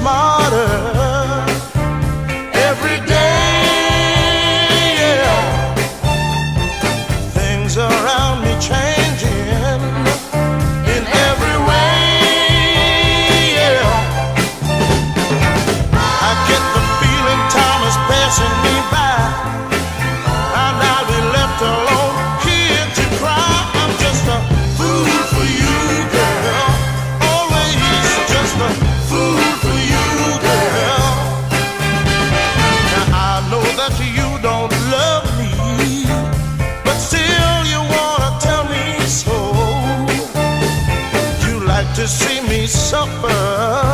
smarter to see me suffer.